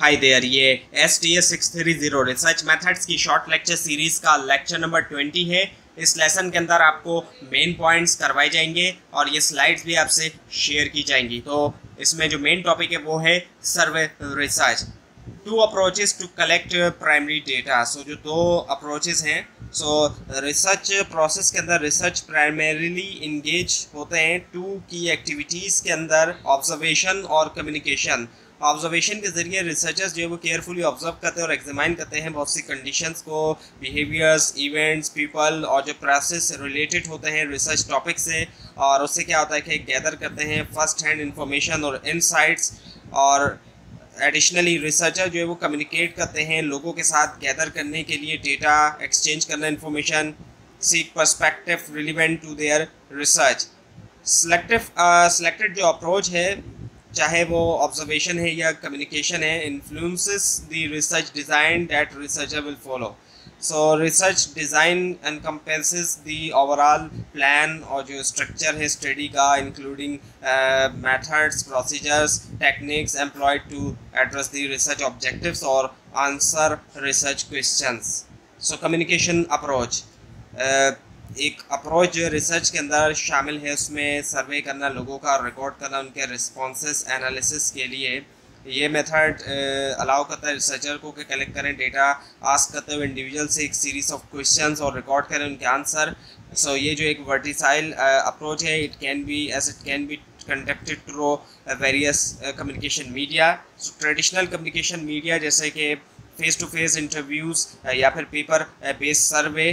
हाय there ये S T S six three zero research methods की short lecture series का lecture number twenty है। इस लेसन के अंदर आपको मेन पॉइंट्स करवाए जाएँगे और ये स्लाइड्स भी आपसे शेयर की जाएँगी। तो इसमें जो मेन टॉपिक है वो है survey research two approaches to collect primary data so जो दो अप्रोचेस हैं सो रिसर्च प्रोसेस के अंदर रिसर्च प्राइमरीली इंगेज होते हैं टू की एक्टिविटीज़ के अंदर ऑब्जर्वेशन और कम्युनिकेशन ऑब्जर्वेशन के ज़रिए रिसर्चर्स जो है वो केयरफुली ऑब्ज़र्व करते हैं और एग्जामाइन करते हैं बहुत सी कंडीशंस को बिहेवियर्स इवेंट्स पीपल और जो प्रोसेस रिलेटेड होते हैं रिसर्च टॉपिक से और उससे क्या होता है कि गैदर करते हैं फ़र्स्ट हैंड इंफॉर्मेशन और इनसाइट्स और एडिशनली रिसर्चर जो है वो कम्युनिकेट करते हैं लोगों के साथ गैदर करने के लिए डेटा एक्सचेंज करना information seek perspective relevant to their research selective selected जो अप्रोच है चाहे वो ऑब्जर्वेशन है या कम्युनिकेशन है influences the research design that researcher will follow so research design and encompasses the overall plan और जो स्ट्रक्चर है स्टडी का including methods procedures techniques employed to address the research objectives और answer research questions so communication approach एक approach जो research के अंदर शामिल है उसमें सर्वे करना लोगों का रिकॉर्ड करना उनके रिस्पॉन्स एनालिसिस के लिए। ये मेथड अलाउ करता है रिसर्चर को कि कलेक्ट करें डेटा आस्क करते हुए इंडिविजुअल से एक सीरीज़ ऑफ़ क्वेश्चंस और रिकॉर्ड करें उनके आंसर सो so, ये जो एक वर्टिसाइल अप्रोच है it can be as it can be conducted through various communication media traditional communication media जैसे कि फेस टू फेस इंटरव्यूज़ या फिर paper based survey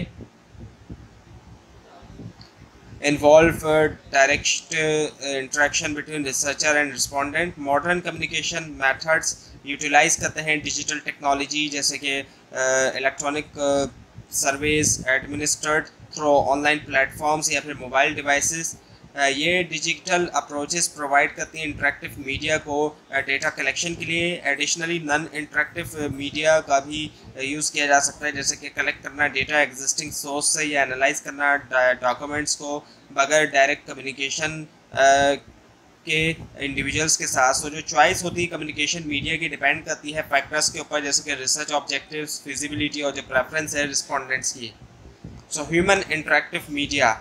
involve uh, direct uh, interaction between researcher and respondent modern communication methods utilize करते हैं digital technology जैसे कि electronic surveys administered through online platforms या फिर मोबाइल डिवाइसेस ये डिजिटल अप्रोचेस प्रोवाइड करती हैं इंटरेक्टिव मीडिया को डेटा कलेक्शन के लिए एडिशनली नॉन इंटरेक्टिव मीडिया का भी यूज़ किया जा सकता है, जैसे कि कलेक्ट करना डेटा एग्जिस्टिंग सोर्स से या एनालाइज करना डॉक्यूमेंट्स को बगैर डायरेक्ट कम्युनिकेशन के इंडिविजुअल्स के साथ। सो जो चॉइस होती है कम्युनिकेशन मीडिया की डिपेंड करती है फैक्टर्स के ऊपर, जैसे कि रिसर्च ऑब्जेक्टिव्स फिजिबिलिटी और जो प्रेफरेंस है रिस्पोंडेंट्स की। So human interactive media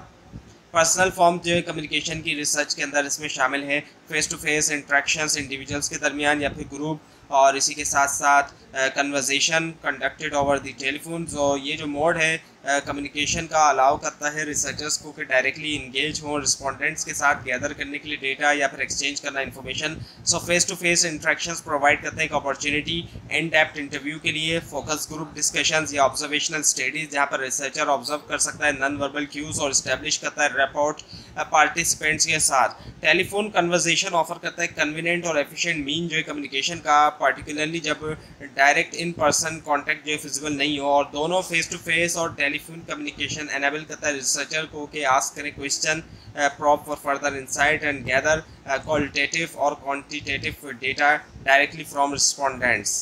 personal form जो कम्युनिकेशन की रिसर्च के अंदर इसमें शामिल है। Face to face interactions individuals के दरमियान या फिर ग्रुप और इसी के साथ साथ conversation conducted over the telephone जो ये जो मोड है कम्युनिकेशन uh, का अलाउ करता है रिसर्चर्स को कि डायरेक्टली इंगेज हों रिस्पोंडेंट्स के साथ गैदर करने के लिए डेटा या फिर एक्सचेंज करना information so face to face interactions provide करते हैं एक अपॉर्चुनिटी इन डेप्थ इंटरव्यू के लिए फोकस ग्रुप डिस्कशंस या ऑब्जर्वेशनल स्टडीज़ जहाँ पर रिसर्चर ऑब्ज़र्व कर सकता है नॉन वर्बल क्यूज और इस्टेब्लिश करता है रिपोर्ट पार्टिसिपेंट्स के साथ। टेलीफोन कन्वर्जेशन ऑफ़र करता है कन्वीनियंट और एफिशिएंट मीन जो है कम्युनिकेशन का। पर्टिकुलरली जब डायरेक्ट इन पर्सन कॉन्टैक्ट जो है फिजिबल नहीं हो और दोनों फेस टू फेस और टेलीफोन कम्युनिकेशन एनेबल करता है रिसर्चर को कि आस्क करें question probe for further insight and gather qualitative और quantitative data directly from respondents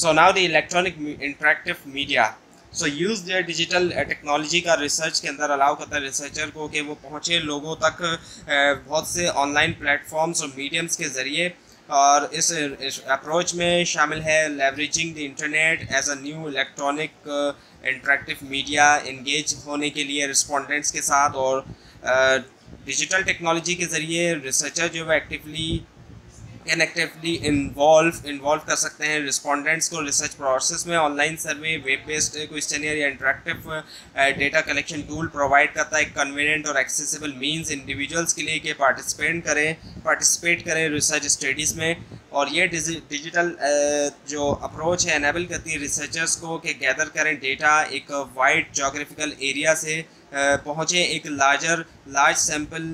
so now the electronic interactive media so use जो डिजिटल टेक्नोलॉजी का research के अंदर अलाउ करता है रिसर्चर को कि वो पहुँचे लोगों तक uh, बहुत से ऑनलाइन प्लेटफॉर्म्स और मीडियम्स के ज़रिए। और इस अप्रोच में शामिल है leveraging the internet as a new electronic interactive media engage होने के लिए रिस्पोंडेंट्स के साथ और डिजिटल uh, टेक्नोलॉजी के ज़रिए रिसर्चर जो है एक्टिवली एक्टिवली इन्वॉल्व इन्वॉल्व कर सकते हैं रिस्पोंडेंट्स को रिसर्च प्रोसेस में online survey web based question या interactive data collection tool provide करता है कन्वीनियंट और एक्सेसिबल मींस इंडिविजुअल्स के लिए कि पार्टिसिपेट करें पार्टिसिपेट करें रिसर्च स्टडीज़ में और ये डिजिटल जो अप्रोच है एनेबल करती है रिसर्चर्स को कि गैदर करें डेटा एक वाइड जोग्राफिकल एरिया से पहुँचे, एक लार्जर लार्ज सैंपल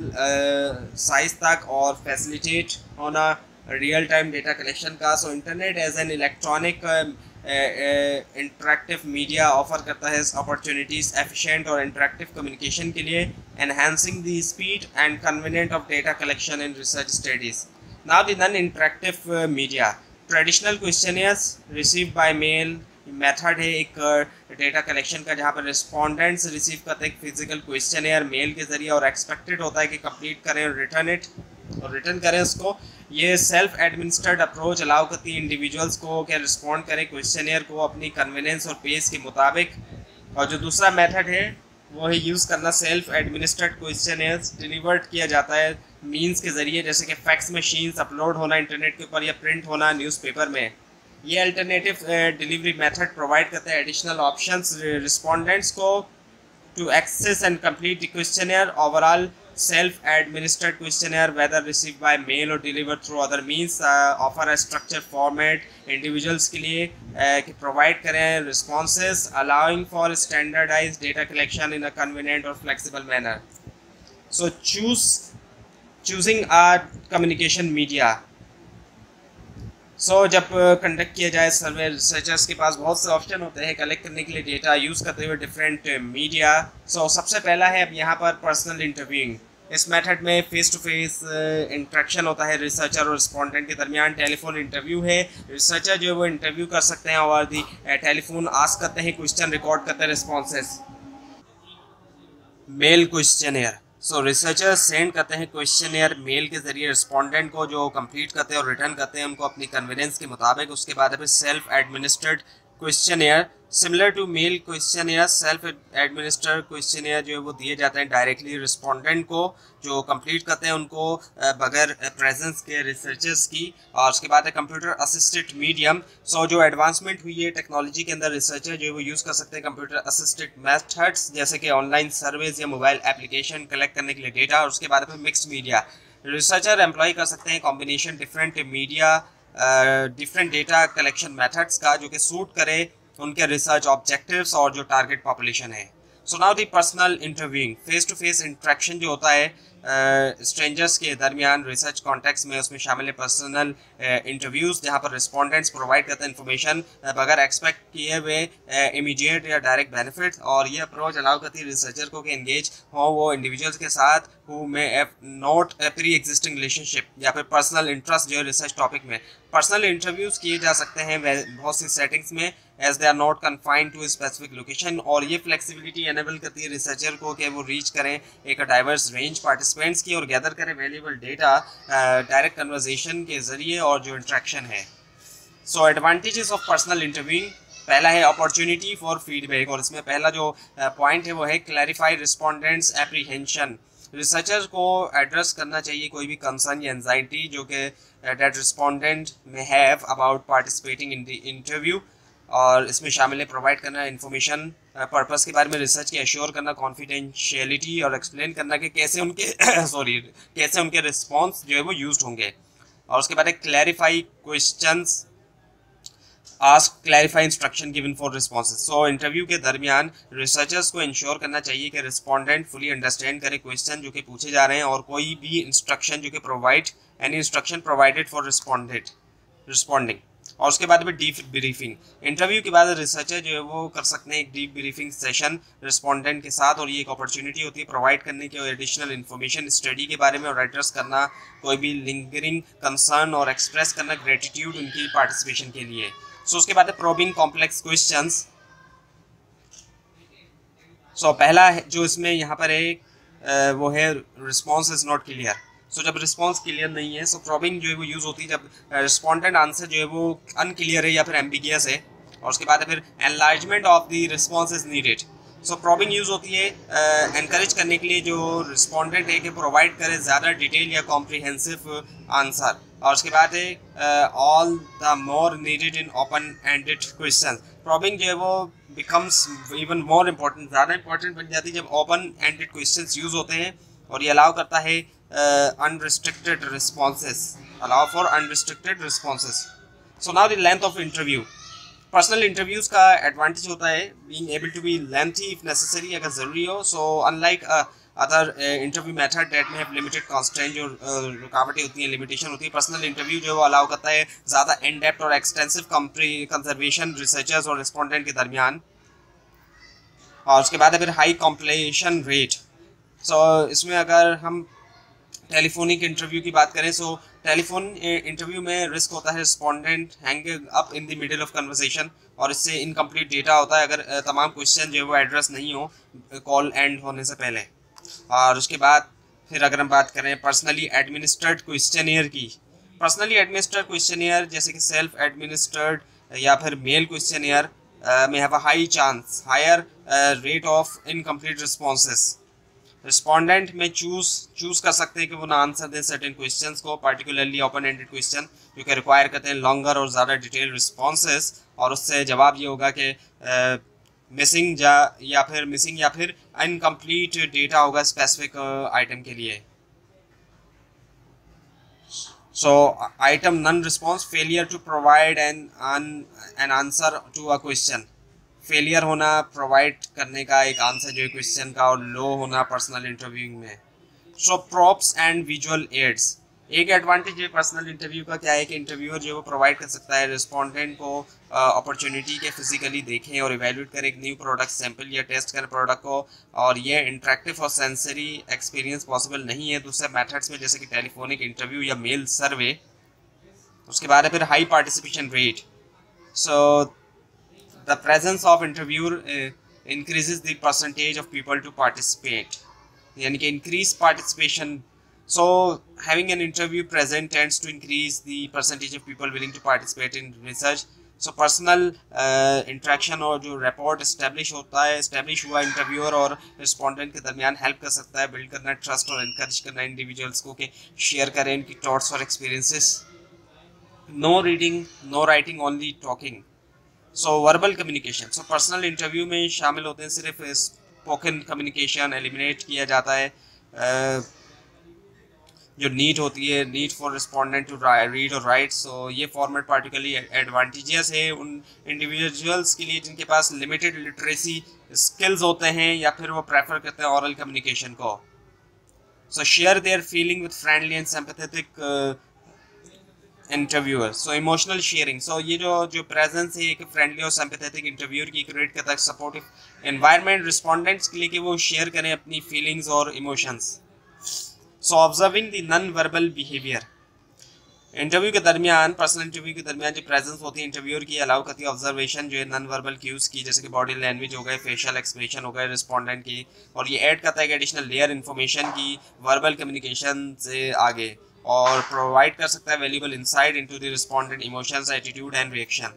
साइज़ तक और फैसिलिटेट होना रियल टाइम डेटा कलेक्शन का। So internet as an electronic interactive media offer करता है अपॉर्चुनिटीज़ एफिशिएंट और इंटरेक्टिव कम्युनिकेशन के लिए enhancing the speed and convenient of data collection in research studies now the non interactive media traditional questionnaires receive by mail method है एक data uh, collection का जहाँ पर रिस्पॉन्डेंट्स रिसीव करते हैं फ़िज़िकल क्वेश्चन मेल के ज़रिए और एक्सपेक्टेड होता है कि कंप्लीट करें और रिटर्न इट और रिटर्न करें उसको। ये सेल्फ एडमिनिस्टर्ड अप्रोच अलाउ करती है इंडिविजुअल्स को क्या रिस्पॉन्ड करें क्वेश्चन को अपनी कन्वीनियंस और पेस के मुताबिक। और जो दूसरा मेथड है, वो है यूज़ करना सेल्फ एडमिनिस्ट्रेड क्वेश्चन डिलीवर्ड किया जाता है मीन्स के ज़रिए, जैसे कि फैक्स मशीन्स अपलोड होना इंटरनेट के ऊपर या प्रिंट होना न्यूज़पेपर में। ये अल्टरनेटिव डिलीवरी मेथड प्रोवाइड करते हैं एडिशनल ऑप्शंस रिस्पोंडेंट्स को to access and complete the questionnaire overall self-administered questionnaire whether received by mail or delivered through other means uh, a structured format individuals के लिए uh, provide करें responses allowing for standardized data collection in a convenient or flexible manner so choose choosing a communication media so so, जब conduct किया जाए सर्वे researchers के पास बहुत से option होते हैं कलेक्ट करने के लिए डेटा यूज़ करते हुए डिफरेंट मीडिया सो सबसे पहला है अब यहाँ पर पर्सनल इंटरव्यूइंग इस मेथड में फेस टू फेस इंट्रैक्शन होता है रिसर्चर और रिस्पॉन्डेंट के दरमियान। टेलीफोन इंटरव्यू है। रिसर्चर जो है वो इंटरव्यू कर सकते हैं और दी टेलीफोन आस्क करते हैं क्वेश्चन रिकॉर्ड करते हैं responses mail questionnaire so researcher send करते हैं क्वेश्चन मेल के ज़रिए रिस्पॉन्डेंट को, जो कंप्लीट करते हैं और रिटर्न करते हैं उनको अपनी कन्वीनियंस के मुताबिक। उसके बाद फिर self administered question similar to mail question या सेल्फ एडमिनिस्टर क्वेश्चन या जो है वो दिए जाते हैं डायरेक्टली रिस्पोंडेंट को, जो कंप्लीट करते हैं उनको बगैर प्रेजेंस के रिसर्चर्स की। और उसके बाद है कंप्यूटर असिस्टेड मीडियम सो जो एडवांसमेंट हुई है टेक्नोलॉजी के अंदर रिसर्चर जो है वो यूज़ कर सकते हैं कंप्यूटर असिस्टेड मेथड्स जैसे कि ऑनलाइन सर्विस या मोबाइल एप्लीकेशन कलेक्ट करने के लिए डेटा और उसके बाद फिर मिक्सड मीडिया रिसर्चर एम्प्लॉय कर सकते हैं combination different media different data collection methods का, जो कि सूट करे। उनके रिसर्च ऑब्जेक्टिव्स और जो टारगेट पॉपुलेशन है। So now the personal interviewing face to face interaction जो होता है स्ट्रेंजर्स uh, के दरमियान रिसर्च कॉन्टेक्स में उसमें शामिल है पर्सनल इंटरव्यूज़ जहाँ पर रिस्पोंडेंट्स प्रोवाइड करते हैं इन्फॉर्मेशन बगैर एक्सपेक्ट किए हुए इमीडिएट या डायरेक्ट बेनिफिट और ये अप्रोच अलाउ करती है रिसर्चर को कि एंगेज हो वो इंडिविजुअल्स के साथ who may not pre existing relationship या फिर पर्सनल इंटरेस्ट जो है रिसर्च टॉपिक में। पर्सनल इंटरव्यूज़ किए जा सकते हैं बहुत सी सेटिंग्स में as they are not confined to specific location और ये फ्लेक्सिबिलिटी एनेबल करती है रिसर्चर को कि वो रीच करें एक डाइवर्स रेंज पार्टिसिपेंट्स की और गैदर करें वैल्यूबल डेटा डायरेक्ट कन्वर्जेशन के ज़रिए और जो इंट्रैक्शन है। So advantages of personal interviewing पहला है अपॉर्चुनिटी फॉर फीडबैक और इसमें पहला जो पॉइंट uh, है वो है क्लैरिफाइड रिस्पॉन्डेंट्स एप्रीहेंशन रिसर्चर को एड्रेस करना चाहिए कोई भी कंसर्न या एनजाइटी जो कि that respondent may have about participating in the interview और इसमें शामिल है प्रोवाइड करना इन्फॉर्मेशन पर्पस के बारे में रिसर्च की एश्योर करना कॉन्फिडेंशियलिटी और एक्सप्लेन करना कि कैसे उनके सॉरी कैसे उनके रिस्पॉन्स जो है वो यूज़ होंगे। और उसके बाद clarify question ask clarify instruction given for responses so interview के दरमियान रिसर्चर्स को इंश्योर करना चाहिए कि रिस्पॉन्डेंट फुली अंडरस्टैंड करे क्वेश्चन जो कि पूछे जा रहे हैं और कोई भी इंस्ट्रक्शन जो कि provide any instruction provided for responded responding और उसके बाद में डीप ब्रीफिंग इंटरव्यू के बाद रिसर्चर जो है वो कर सकते हैं एक डीप ब्रीफिंग सेशन रिस्पॉन्डेंट के साथ और ये एक अपॉर्चुनिटी होती है प्रोवाइड करने की और एडिशनल इन्फॉर्मेशन स्टडी के बारे में और राइटर्स करना कोई भी लिंकरिंग कंसर्न और एक्सप्रेस करना ग्रेटिट्यूड उनकी पार्टिसिपेशन के लिए. सो so, उसके बाद प्रोबिंग कॉम्प्लेक्स क्वेश्चन सो पहला जो इसमें यहाँ पर है वो है response is not clear so जब रिस्पॉन्स क्लियर नहीं है सो प्रॉबिंग जो है वो यूज़ होती है जब रिस्पॉन्डेंट आंसर जो है वो अनक्लियर है या फिर एम्बिगियस है और उसके बाद फिर enlargement of the response is needed so probing use होती है इनक्रेज uh, करने के लिए जो रिस्पॉन्डेंट है कि प्रोवाइड करे ज़्यादा डिटेल या कॉम्प्रीहेंसिव आंसर और उसके बाद है all the more needed in open ended question probing जो है वो बिकम्स इवन मोर इम्पोर्टेंट ज़्यादा इंपॉर्टेंट बन जाती है जब ओपन एंडेड क्वेश्चन यूज़ होते हैं और ये अलाउ करता है uh, unrestricted responses allow for unrestricted responses. So now the length of interview. Personal interviews का एडवांटेज होता है being able to be lengthy if necessary अगर ज़रूरी हो. So unlike other interview method that may limited constant जो uh, रुकावटें होती हैं लिमिटेशन होती है पर्सनल इंटरव्यू जो है वो अलाउ करता है ज़्यादा इन डेप्थ और एक्सटेंसिव कंजर्वेशन रिसर्चर्स और रिस्पॉन्डेंट के दरमियान. और उसके बाद फिर हाई कॉम्प्लेशन रेट सो इसमें अगर हम टेलीफोनिक इंटरव्यू की बात करें सो टेलीफोन इंटरव्यू में रिस्क होता है respondent hang up in the middle of conversation और इससे इनकम्प्लीट डेटा होता है। अगर तमाम क्वेश्चन जो है वो एड्रेस नहीं हो कॉल एंड होने से पहले। और उसके बाद फिर अगर हम बात करें पर्सनली एडमिनिस्ट्रेड क्वेश्चनियर की। पर्सनली एडमिनिस्ट्रेड क्वेश्चनियर जैसे कि सेल्फ एडमिनिस्ट्रेड या फिर mail questionnaire may have a high chance higher rate of incomplete responses respondent may choose choose कर सकते हैं कि वो ना आंसर दें सर्टेन क्वेश्चन को पर्टिकुलरली ओपन एंडेड क्वेश्चन जो कि रिक्वायर करते हैं लॉन्गर और ज़्यादा डिटेल रिस्पॉन्सेस और उससे जवाब ये होगा कि मिसिंग जा या फिर मिसिंग या फिर इनकम्प्लीट डेटा होगा स्पेसिफिक आइटम के लिए item non response failure to provide an an, an answer to a question. Failure होना प्रोवाइड करने का एक आंसर जो है क्वेश्चन का और लो होना पर्सनल इंटरव्यूइंग में। So props and visual aids एक एडवांटेज है पर्सनल इंटरव्यू का क्या है? कि इंटरव्यूअर जो वो प्रोवाइड कर सकता है रिस्पॉन्डेंट को अपॉर्चुनिटी uh, के फिजिकली देखें और इवेल्यूट करें एक न्यू प्रोडक्ट सैंपल या टेस्ट करें प्रोडक्ट को और ये इंट्रैक्टिव और सेंसरी एक्सपीरियंस पॉसिबल नहीं है। दूसरे मेथड्स में जैसे कि टेलीफोनिक इंटरव्यू या मेल सर्वे उसके बाद फिर high participation rate so the presence of interviewer uh, increases the percentage of people to participate yani कि increase participation so having an interview present tends to increase the percentage of people willing to participate in research so personal interaction और जो report establish होता है establish हुआ interviewer और respondent के दरमियान help कर सकता है बिल्ड करना ट्रस्ट और इनक्रेज करना इंडिविजुअल्स को कि शेयर करें इनकी थॉट्स और experiences no reading no writing only talking So verbal communication so personal interview में शामिल होते हैं, सिर्फ़ स्पोकन कम्युनिकेशन एलिमिनेट किया जाता है। जो नीट होती है need for respondent to read और राइट सो ये फॉर्मेट पार्टिकुलरली एडवांटेजेस है। उन इंडिविजुअल्स के लिए जिनके पास लिमिटेड लिटरेसी स्किल्स होते हैं, या फिर वो प्रेफर करते हैं औरल कम्युनिकेशन को। So share their feeling with friendly and sympathetic interviewer so emotional sharing so ये जो जो प्रेजेंस है, एक फ्रेंडली और सिंपैथेटिक इंटरव्यूअर की क्रिएट करता है सपोर्टिव एनवायरनमेंट रिस्पोंडेंट्स के लिए कि वो शेयर करें अपनी फीलिंग्स और emotions so observing the non verbal behaviour interview के दरमियान पर्सनल इंटरव्यू के दरमियान जो प्रेजेंस होती है इंटरव्यूअर की अलाउ करती है ऑब्जर्वेशन जो है नॉन वर्बल क्यूज की, जैसे कि बॉडी लैंग्वेज हो गए फेशियल एक्सप्रेशन हो गए रिस्पोंडेंट की, और ये ऐड करता है कि एडिशनल लेयर इन्फॉर्मेशन की वर्बल कम्युनिकेशन से आगे. और प्रोवाइड कर सकता है valuable insight into the respondent emotions attitude and reaction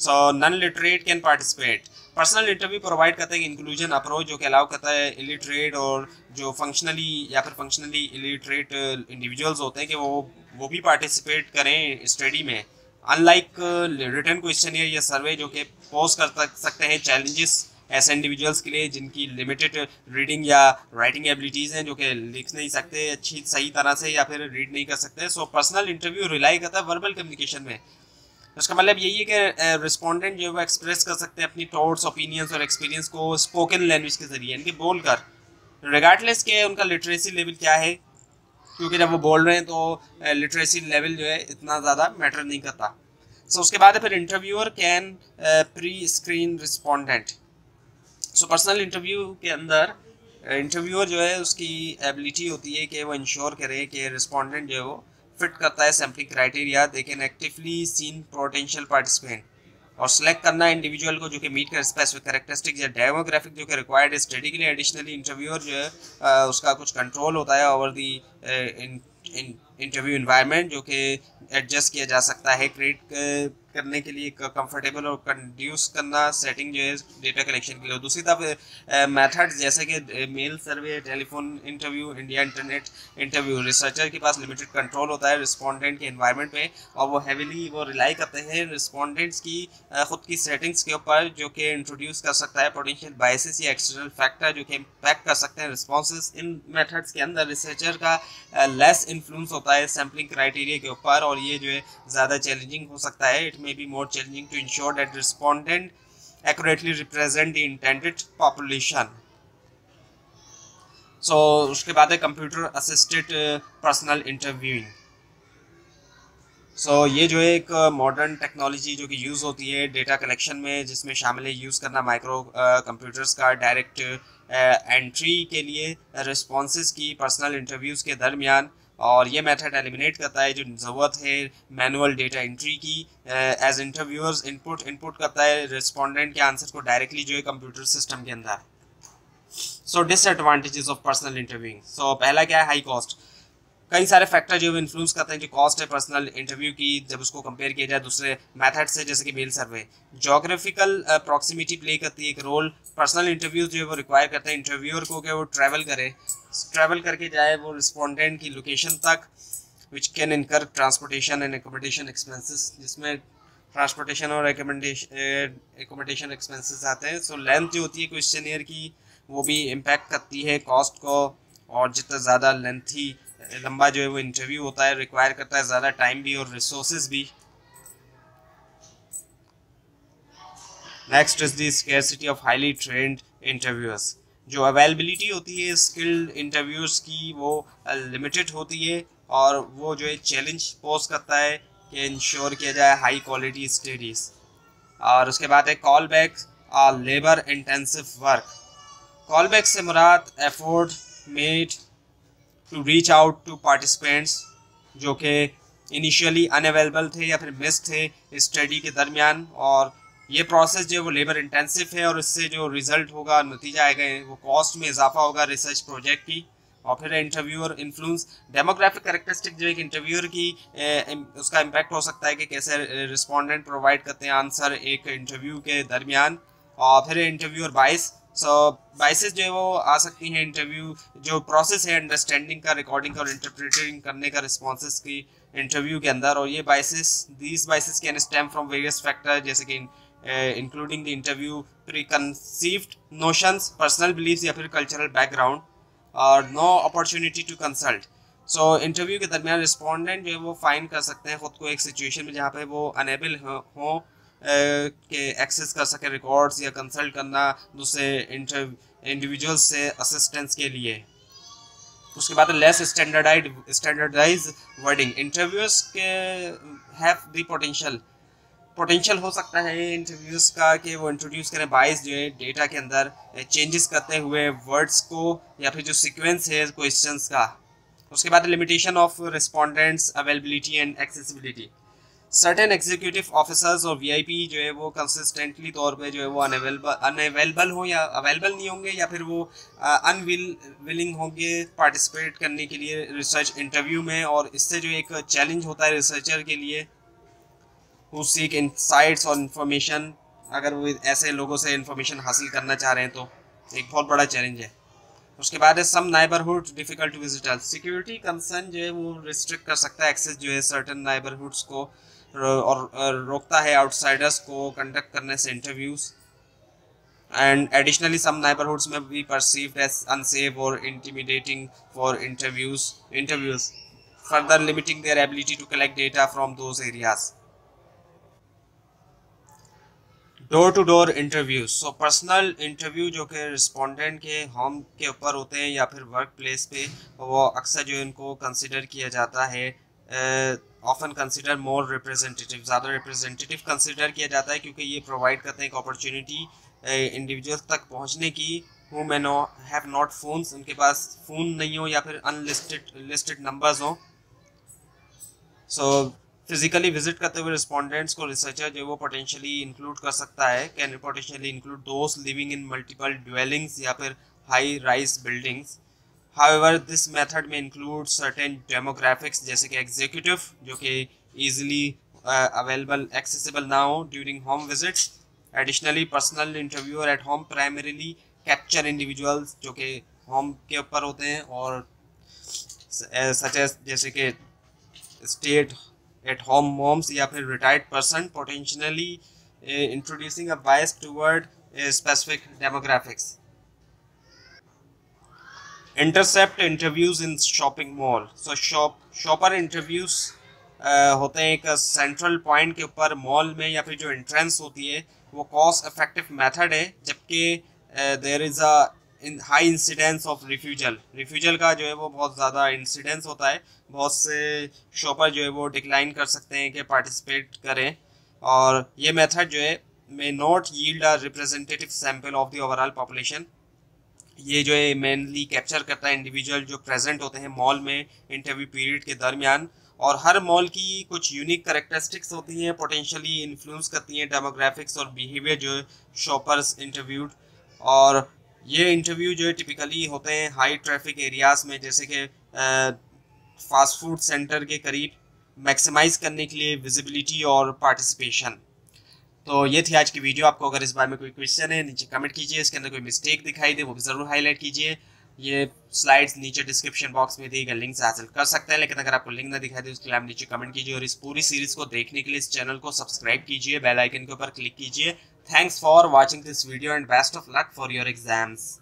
so non literate can participate personal interview provide करता है इंक्लूजन अप्रोच जो कि अलाउ करता है इलिटरेट और जो फंक्शनली या फिर फंक्शनली इलिटरेट इंडिविजुअल्स होते हैं कि वो वो भी पार्टिसिपेट करें स्टडी में. अनलाइक रिटर्न क्वेश्चन या सर्वे जो कि पोस्ट कर सकते हैं चैलेंजेस ऐसे इंडिविजुअल्स के लिए जिनकी लिमिटेड रीडिंग या राइटिंग एबिलिटीज़ हैं जो कि लिख नहीं सकते अच्छी सही तरह से या फिर रीड नहीं कर सकते। सो पर्सनल इंटरव्यू रिलाई करता है वर्बल कम्युनिकेशन में। उसका मतलब यही है कि रिस्पोंडेंट जो है वो एक्सप्रेस कर सकते हैं अपनी थॉट्स ओपिनियंस और एक्सपीरियंस को स्पोकन लैंग्वेज के ज़रिए यानी कि बोल कर रिगार्डलेस के उनका लिटरेसी लेवल क्या है क्योंकि जब वो बोल रहे हैं तो लिटरेसी लेवल जो है इतना ज़्यादा मैटर नहीं करता। सो so, उसके बाद फिर interviewer can pre screen respondent so personal interview के अंदर इंटरव्यूअर जो है, उसकी एबिलिटी होती है कि वो इंश्योर करे कि रिस्पॉन्डेंट जो है वो फिट करता है sampling criteria they can actively seen potential participant और सेलेक्ट करना इंडिविजुअल को जो कि मीट कर स्पेसिफिक करेक्टरिस्टिक या डेमोग्राफिक जो कि रिक्वायर्ड है स्टडी के लिए एडिशनली इंटरव्यूअर जो है उसका कुछ कंट्रोल होता है ओवर दी इंटरव्यू इन्वायरमेंट जो कि एडजस्ट किया जा सकता है क्रिएट करने के लिए कंफर्टेबल और कंड्यूस करना सेटिंग जो है डेटा कलेक्शन के लिए। दूसरी तरफ़ मेथड्स जैसे कि mail survey telephone interview India internet interview researcher के पास लिमिटेड कंट्रोल होता है रिस्पोंडेंट के इन्वायरमेंट पे और वो हैविली वो रिलाई करते हैं रिस्पोंडेंट्स की ख़ुद की सेटिंग्स के ऊपर जो कि इंट्रोड्यूस कर सकता है पोटेंशियल बाइसिस या एक्सटर्नल फैक्टर जो कि इम्पैक्ट कर सकते हैं रिस्पॉन्स इन मेथड्स के अंदर रिसर्चर का लेस इन्फ्लुएंस होता है सैम्पलिंग क्राइटेरिया के ऊपर और ये जो है ज़्यादा चैलेंजिंग हो सकता है it may be more challenging to ensure that respondent accurately represent the intended population. so, उसके बाद है computer assisted personal interviewing so ये जो है एक मॉडर्न uh, टेक्नोलॉजी जो कि यूज़ होती है डेटा कलेक्शन में जिसमें शामिल है यूज़ करना माइक्रो कंप्यूटर्स uh, का डायरेक्ट एंट्री uh, के लिए रिस्पॉन्स की पर्सनल इंटरव्यूज़ के दरमियान और ये मेथड एलिमिनेट करता है जो ज़रूरत है मैनुअल डेटा एंट्री की एज इंटरव्यूअर्स इनपुट इनपुट करता है रिस्पोंडेंट के आंसर को डायरेक्टली जो है कंप्यूटर सिस्टम के अंदर। So disadvantages of personal interviewing so पहला क्या है? हाई कॉस्ट कई सारे फैक्टर जो इन्फ्लुएंस करते हैं जो कॉस्ट है पर्सनल इंटरव्यू की, जब उसको कंपेयर किया जाए दूसरे मेथड से, जैसे कि mail survey geographical proximity play करती है एक रोल पर्सनल इंटरव्यू जो है वो रिक्वायर करते हैं इंटरव्यूअर को कि वो ट्रैवल करे ट्रैवल करके जाए वो रिस्पोंडेंट की लोकेशन तक which can incur transportation and accommodation expenses जिसमें ट्रांसपोर्टेशन और एकोमोडेशन एक्सपेंसिस आते हैं। सो लेंथ जो होती है क्वेश्चन ईयर की, वो भी इम्पैक्ट करती है कॉस्ट को, और जितना ज़्यादा लेंथी लंबा जो है वो इंटरव्यू होता है रिक्वायर करता है ज़्यादा टाइम भी और रिसोर्स भी। Next is the scarcity of highly trained interviewers जो अवेलेबिलिटी होती है स्किल्ड इंटरव्यूज़ की, वो लिमिटेड होती है और वो जो है चैलेंज पोज करता है कि इंश्योर किया जाए हाई क्वालिटी स्टडीज़ और उसके बाद है कॉल बैक और labour intensive work call back से मुराद effort made to reach out to participants जो कि इनिशियली अनअवेलेबल थे या फिर मिस थे स्टडी के दरमियान और ये प्रोसेस जो है वो लेबर इंटेंसिव है और इससे जो रिज़ल्ट होगा नतीजा आएगा वो कॉस्ट में इजाफा होगा रिसर्च प्रोजेक्ट की और फिर इंटरव्यूअर इन्फ्लुएंस डेमोग्राफिक करेक्टरिस्टिक जो एक इंटरव्यूअर की ए, उसका इम्पैक्ट हो सकता है कि कैसे रिस्पोंडेंट प्रोवाइड करते हैं आंसर एक इंटरव्यू के दरमियान और फिर इंटरव्यूअर बाइस सो बाइसेस जो है वो आ सकती हैं इंटरव्यू जो प्रोसेस है अंडरस्टैंडिंग का रिकॉर्डिंग का और इंटरप्रेटिंग करने का रिस्पॉन्स की इंटरव्यू के अंदर और ये biases these biases can stem from various factor जैसे कि including the interview conceived notions personal beliefs या फिर कल्चरल बैकग्राउंड और no opportunity to consult so interview के दरमियान रिस्पोंडेंट जो है वो फाइन कर सकते हैं, खुद को एक सिचुएशन में जहाँ पे वो अनेबल हो के एक्सेस कर सके रिकॉर्ड्स या कंसल्ट करना दूसरे इंडिविजुअल्स से असिस्टेंस के लिए। उसके बाद less standardized standardize wording interviews के हैव द पोटेंशियल पोटेंशियल हो सकता है इंटरव्यूज़ का कि वो इंट्रोड्यूस करें बाइस जो है डेटा के अंदर चेंजेस करते हुए वर्ड्स को या फिर जो सीक्वेंस है क्वेश्चंस का। उसके बाद limitation of respondents availability and accessibility certain executive officers और वीआईपी जो है वो कंसिस्टेंटली तौर पे जो है वो अनअवेलेबल अनअवेलेबल हो या अवेलेबल नहीं होंगे या फिर वो अनविल विलिंग होंगे पार्टिसिपेट करने के लिए रिसर्च इंटरव्यू में और इससे जो एक चैलेंज होता है रिसर्चर के लिए हु सीक इनसाइट्स और इन्फॉर्मेशन अगर वो ऐसे लोगों से इन्फॉर्मेशन हासिल करना चाह रहे हैं तो एक बहुत बड़ा चैलेंज है। उसके बाद है some neighbourhood difficult to visit security concern जो है, वो रिस्ट्रिक्ट कर सकता है एक्सेस जो है सर्टन नाइबरहुड्स को और रोकता है आउटसाइडर्स को कंडक्ट करने से interviews and additionally some neighbourhoods में भी परसीव्ड एज अनसेफ और intimidating for interviews interviews further limiting their ability to collect data from those areas door to door interview so personal interview जो कि respondent के home के ऊपर होते हैं या फिर वर्क प्लेस पे, वो अक्सर जो इनको कंसिडर किया जाता है ऑफन कंसिडर मोर रिप्रेजेंटेटिव ज़्यादा रिप्रेजेंटेटिव कंसिडर किया जाता है क्योंकि ये प्रोवाइड करते हैं एक अपॉर्चुनिटी इंडिविजुअल तक पहुँचने की who may no have not phones उनके पास फ़ोन नहीं हो या फिर अनलिस्टेड लिस्टेड नंबर्स हों। सो फिजिकली विज़िट करते हुए रिस्पोंडेंट्स को रिसर्चर जो वो पोटेंशियली इंक्लूड कर सकता है। Can potentially include those living in multiple dwellings या फिर high rise buildings however this method में इंक्लूड सर्टेन डेमोग्राफिक्स जैसे कि एग्जीक्यूटिव जो कि ईजिली अवेलेबल एक्सेसिबल ना हो during home visits additionally personal interviewer at home primarily capture individuals जो कि होम के ऊपर होते हैं और सच एज जैसे कि स्टेट एट होम मॉम्स या फिर retired person potentially introducing a bias toward specific demographics intercept interviews in shopping mall so shop shopper interviews होते हैं एक सेंट्रल पॉइंट के ऊपर मॉल में या फिर जो एंट्रेंस होती है, वो कॉस्ट इफ़ेक्टिव मेथड है, जबकि there is a in high incidence of refusal refusal का जो है वो बहुत ज़्यादा इंसिडेंस होता है। बहुत से शॉपर जो है वो डिक्लाइन कर सकते हैं कि पार्टिसिपेट करें। और ये मेथड जो है may not yield a representative sample of the overall population ये जो है मेनली कैप्चर करता है इंडिविजुअल जो प्रेजेंट होते हैं मॉल में इंटरव्यू पीरियड के दरमियान। और हर मॉल की कुछ यूनिक करेक्टरिस्टिक्स होती हैं पोटेंशियली इन्फ्लुएंस करती हैं डेमोग्राफिक्स और बिहेवियर जो शॉपर्स इंटरव्यूड और ये इंटरव्यू जो है टिपिकली होते हैं हाई ट्रैफ़िक एरियाज़ में, जैसे कि फास्ट फ़ूड सेंटर के करीब मैक्सिमाइज करने के लिए विजिबिलिटी और पार्टिसिपेशन तो ये थी आज की वीडियो आपको अगर इस बारे में कोई क्वेश्चन है, नीचे कमेंट कीजिए। इसके अंदर कोई मिस्टेक दिखाई दे, वो भी ज़रूर हाईलाइट कीजिए। ये स्लाइड्स नीचे डिस्क्रिप्शन बॉक्स में दी गए लिंक से हासिल कर सकते हैं, लेकिन अगर आपको लिंक ना दिखाई दे, उसके लिए आप नीचे कमेंट कीजिए और इस पूरी सीरीज़ को देखने के लिए इस चैनल को सब्सक्राइब कीजिए। बेल आइकन के ऊपर क्लिक कीजिए। Thanks for watching this video and best of luck for your exams.